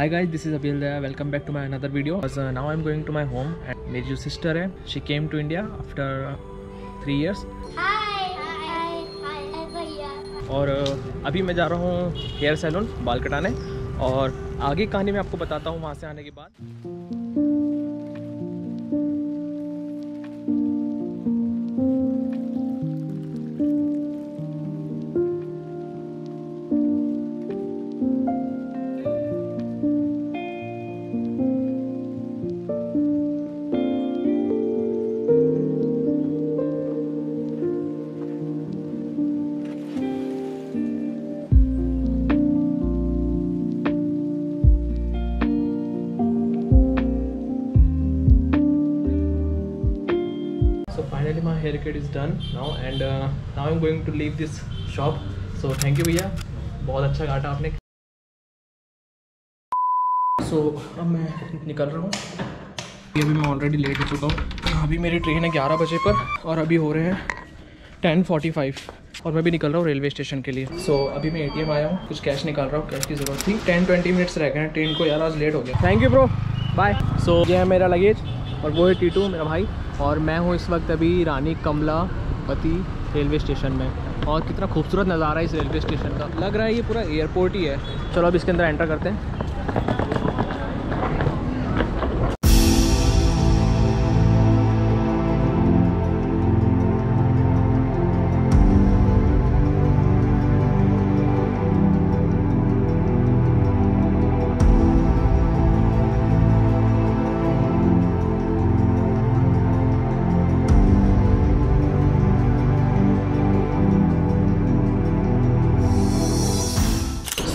Hi guys, this is Abil Daya. Welcome back to my another video. As uh, now I'm going to my home and मेरी जो sister है, she came to India after uh, three years. Hi, hi, hi, भैया और uh, अभी मैं जा रहा हूँ हेयर सैलून बाल कटाने और आगे कहानी मैं आपको बताता हूँ वहाँ से आने के बाद haircut is done now and uh, now I'm going to leave this shop. So thank you भैया। बहुत अच्छा काटा आपने। सो अब मैं निकल रहा हूँ। अभी मैं ऑलरेडी लेट हो चुका हूँ। अभी मेरी ट्रेन है ग्यारह बजे पर और अभी हो रहे हैं टेन फोर्टी फाइव और मैं भी निकल रहा हूँ रेलवे स्टेशन के लिए। सो so, अभी मैं एटीएम आया हूँ। कुछ कैश निकाल रहा हूँ। कैश की ज़रूरत थी। टेन ट्वेंटी मिनट्स रह गए हैं। ट्रेन को यार आज लेट हो गया। Thank you bro bye so ये है मेरा लगेज और वो है टीटू, मेरा भाई। और मैं हूँ इस वक्त अभी रानी कमला पति रेलवे स्टेशन में। और कितना खूबसूरत नज़ारा है इस रेलवे स्टेशन का। लग रहा है ये पूरा एयरपोर्ट ही है। चलो अब इसके अंदर एंटर करते हैं।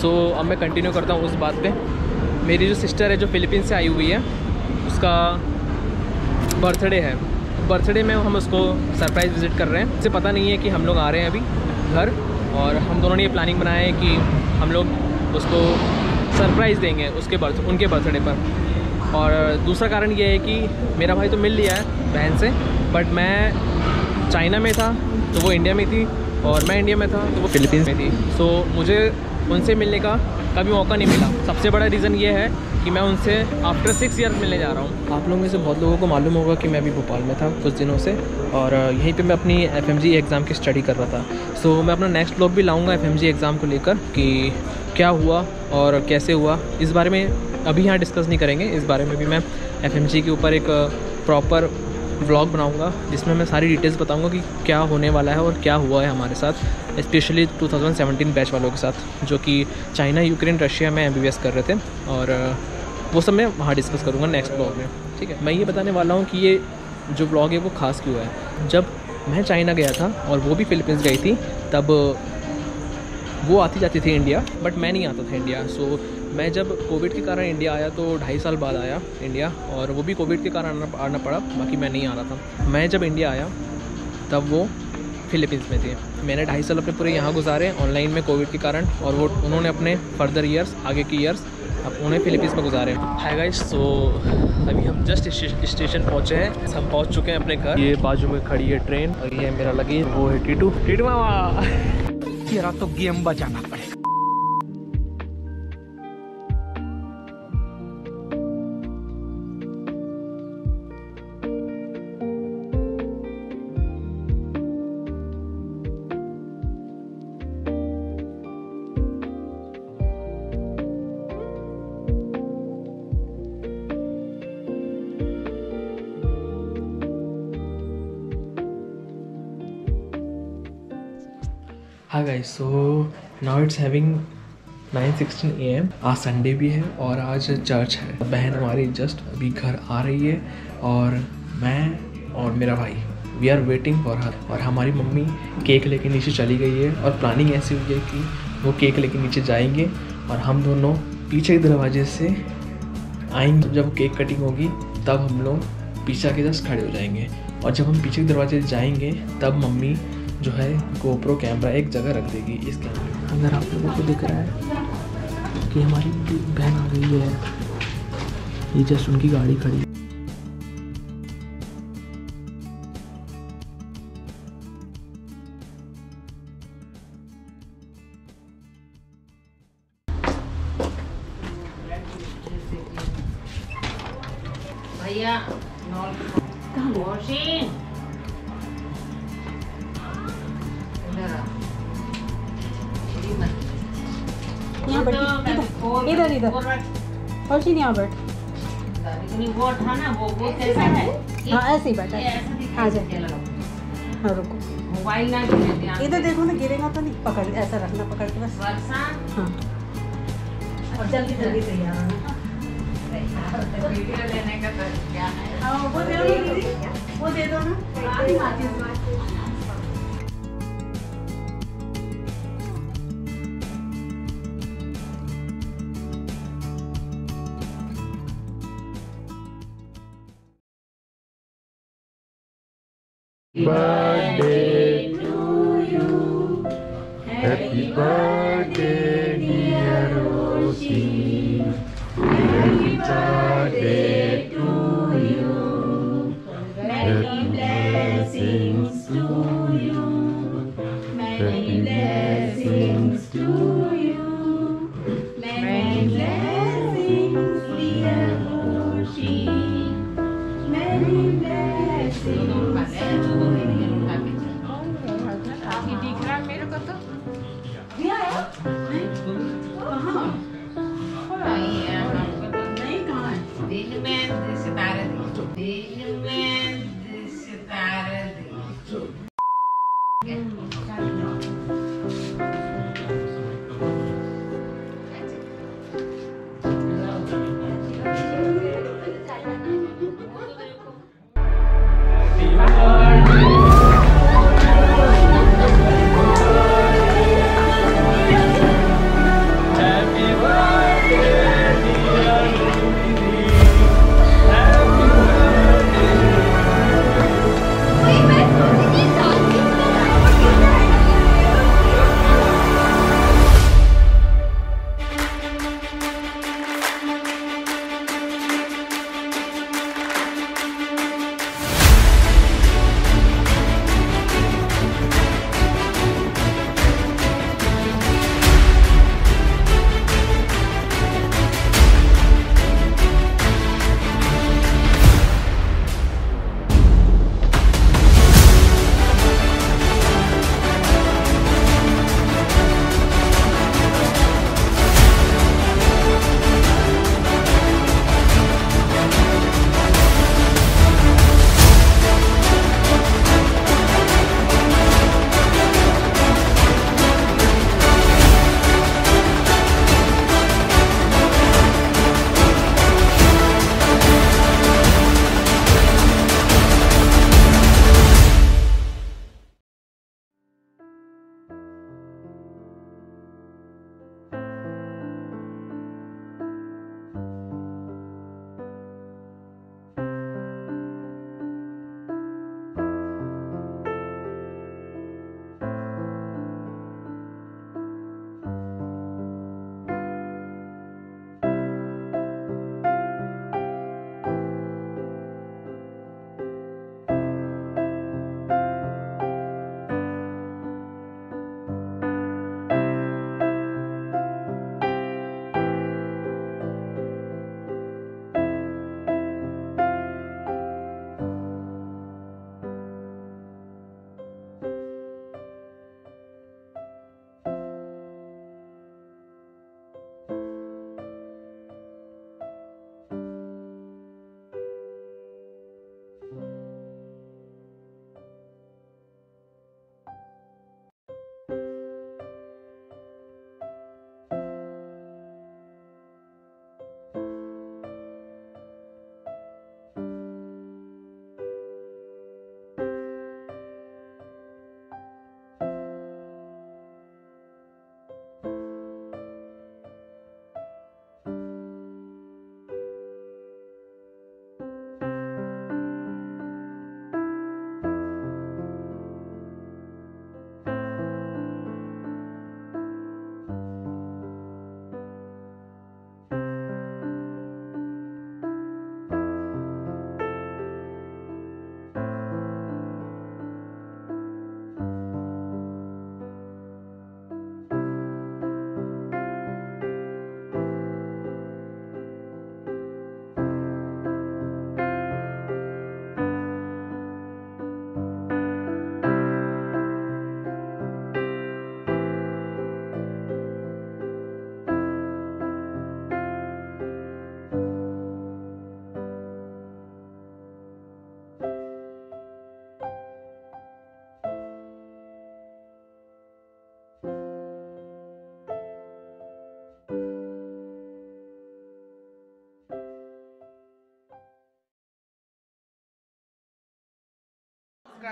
सो so, अब मैं कंटिन्यू करता हूँ उस बात पे। मेरी जो सिस्टर है जो फिलीपींस से आई हुई है उसका बर्थडे है। बर्थडे में हम उसको सरप्राइज़ विज़िट कर रहे हैं। उसे पता नहीं है कि हम लोग आ रहे हैं अभी घर और हम दोनों ने ये प्लानिंग बनाया है कि हम लोग उसको सरप्राइज़ देंगे उसके बर्थ उनके बर्थडे पर। और दूसरा कारण ये है कि मेरा भाई तो मिल लिया है बहन से बट मैं चाइना में था तो वो इंडिया में थी और मैं इंडिया में था तो वो फिलीपींस में थी। सो so, मुझे उनसे मिलने का कभी मौका नहीं मिला। सबसे बड़ा रीज़न ये है कि मैं उनसे आफ्टर सिक्स ईयर्स मिलने जा रहा हूँ। आप लोगों में से बहुत लोगों को मालूम होगा कि मैं अभी भोपाल में था कुछ दिनों से और यहीं पे मैं अपनी एफएमजी एग्ज़ाम की स्टडी कर रहा था। सो मैं अपना नेक्स्ट ब्लॉग भी लाऊँगा एफ़ एग्ज़ाम को लेकर कि क्या हुआ और कैसे हुआ। इस बारे में अभी यहाँ डिस्कस नहीं करेंगे। इस बारे में भी मैं एफएमजी के ऊपर एक प्रॉपर व्लॉग बनाऊँगा, जिसमें मैं सारी डिटेल्स बताऊँगा कि क्या होने वाला है और क्या हुआ है हमारे साथ स्पेशली 2017 बैच वालों के साथ, जो कि चाइना यूक्रेन रशिया में एमबीबीएस कर रहे थे, और वो सब मैं वहाँ डिस्कस करूँगा नेक्स्ट ब्लॉग में, ठीक है? मैं ये बताने वाला हूँ कि ये जो ब्लॉग है, वो खास क्यों है? जब मैं चाइना गया था, और वो भी फिलीपींस गई थी, तब, वो आती जाती थी इंडिया बट मैं नहीं आता था इंडिया सो मैं जब कोविड के कारण इंडिया आया तो ढाई साल बाद आया इंडिया और वो भी कोविड के कारण आना पड़ा, बाकी मैं नहीं आ रहा था। मैं जब इंडिया आया, तब वो फिलीपींस में थे। मैंने ढाई साल अपने पूरे यहाँ गुजारे ऑनलाइन में कोविड के कारण और वो उन्होंने अपने फर्दर ईयर्स आगे के ईयर्स अब उन्हें फिलीपींस में गुजारे। हाय गाइस सो अभी हम जस्ट स्टेशन पहुँचे हैं। हम पहुँच चुके हैं अपने घर। ये बाजू में खड़ी है ट्रेन और ये मेरा लगी वो है टीटू टीटू मामा! तेरा तो गेम बजाना हाँ guys so now it's having 9:16 AM आज संडे भी है और आज चर्च है। बहन हमारी जस्ट अभी घर आ रही है और मैं और मेरा भाई we are waiting for her और हमारी मम्मी केक लेके नीचे चली गई है और प्लानिंग ऐसी हुई है कि वो केक लेके नीचे जाएँगे और हम दोनों पीछे के दरवाजे से आएँगे। जब केक कटिंग होगी, तब हम लोग पीछे के जस्ट खड़े हो जाएँगे। और जब हम पीछे के दरवाजे जाएँगे, तब मम्मी जो है गोप्रो कैमरा एक जगह रख देगी इस कैमरे अगर आप लोगों को दिख रहा है कि हमारी बहन आ गई है ये जस्ट उनकी गाड़ी खड़ी है। भैया बैठ, तो इधर, इधर। हर्षिन यहाँ बैठ इतनी वो था ना वो वो कैसा है? हाँ ऐसे ही बैठा। आ जा। हाँ रुको। मोबाइल ना गिरे ध्यान इधर देखो ना गिरेगा तो नहीं पकड़ ऐसा रखना पकड़ के बस। वर्षा हाँ। और जल्दी जल्दी तैयार होना वीडियो लेने का तो क्या है। हाँ वो दे दो ना। Birthday to you. Happy birthday, dear Rosie. Happy birthday to you. Many blessings to you. Many blessings to you. Many blessings, dear Rosie. Many blessings. Nordeste, do Nordeste,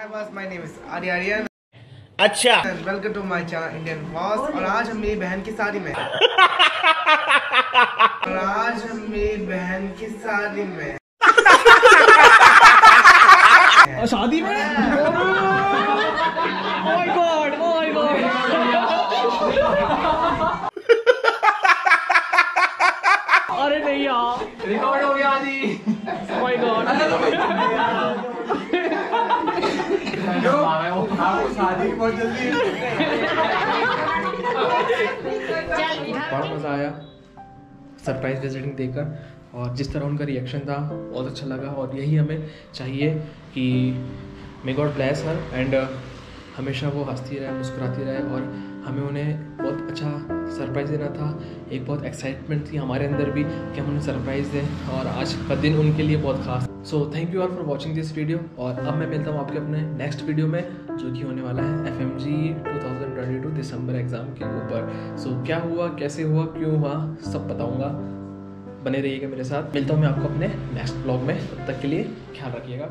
subscribers, my name is Arya Aryan अच्छा। Welcome to my channel Indian boss और आज हम मेरी बहन की शादी में। और आज हम मेरी बहन की शादी में। शादी में माय गॉड माय गॉड अरे नहीं यार रिकॉर्ड हो गया आदि माय गॉड बड़ा मज़ा आया। सरप्राइज़ विजिटिंग देकर और जिस तरह उनका रिएक्शन था बहुत अच्छा लगा। और यही हमें चाहिए कि may God bless her and हमेशा वो हंसती रहे मुस्कुराती रहे और हमें उन्हें बहुत अच्छा सरप्राइज़ देना था। एक बहुत एक्साइटमेंट थी हमारे अंदर भी कि हम उन्हें सरप्राइज़ दें और आज का दिन उनके लिए बहुत खास। So thank you all for watching this video और अब मैं मिलता हूँ आपके अपने नेक्स्ट वीडियो में जो कि होने वाला है F M G two thousand twenty two दिसंबर एग्ज़ाम के ऊपर। सो so, क्या हुआ कैसे हुआ क्यों हुआ सब बताऊँगा। बने रहिएगा मेरे साथ। मिलता हूँ मैं आपको अपने नेक्स्ट ब्लॉग में। तब तक के लिए ख्याल रखिएगा।